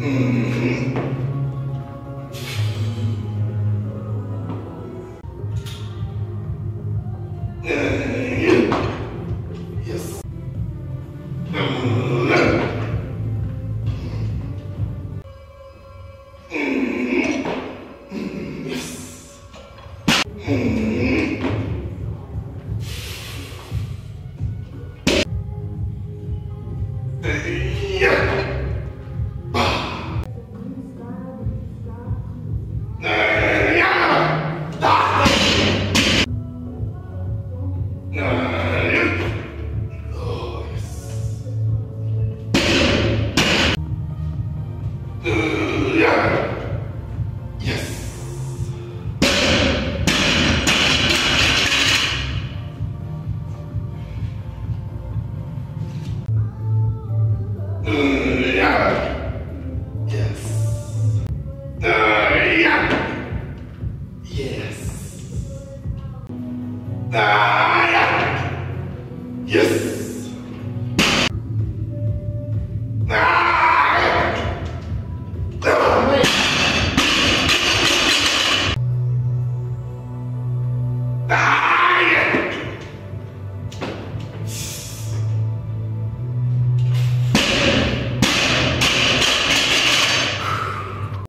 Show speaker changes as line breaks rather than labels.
Yes. Yes.